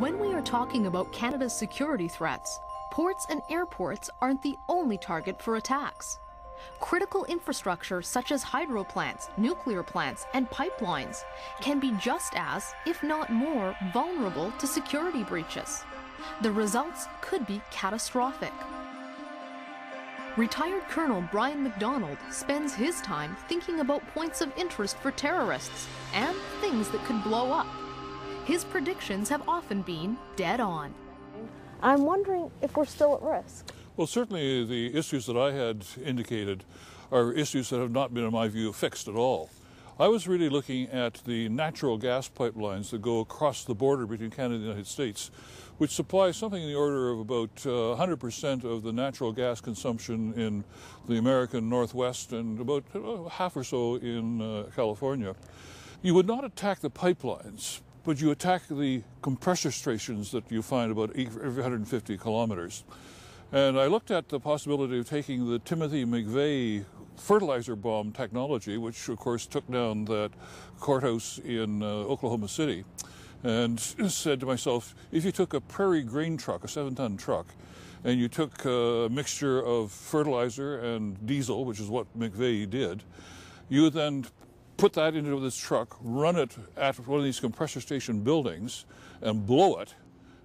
When we are talking about Canada's security threats, ports and airports aren't the only target for attacks. Critical infrastructure such as hydro plants, nuclear plants, and pipelines can be just as, if not more, vulnerable to security breaches. The results could be catastrophic. Retired Colonel Brian McDonald spends his time thinking about points of interest for terrorists and things that could blow up. His predictions have often been dead on. I'm wondering if we're still at risk. Well, certainly the issues that I had indicated are issues that have not been, in my view, fixed at all. I was really looking at the natural gas pipelines that go across the border between Canada and the United States, which supply something in the order of about uh, 100% of the natural gas consumption in the American Northwest and about uh, half or so in uh, California. You would not attack the pipelines, but you attack the compressor stations that you find about every 150 kilometers. And I looked at the possibility of taking the Timothy McVeigh fertilizer bomb technology, which of course took down that courthouse in uh, Oklahoma City, and said to myself, if you took a prairie grain truck, a seven ton truck, and you took a mixture of fertilizer and diesel, which is what McVeigh did, you then put that into this truck, run it at one of these compressor station buildings, and blow it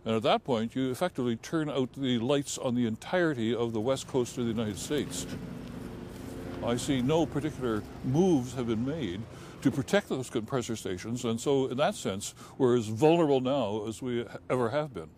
and at that point, you effectively turn out the lights on the entirety of the west coast of the United States. I see no particular moves have been made to protect those compressor stations, and so in that sense, we're as vulnerable now as we ever have been.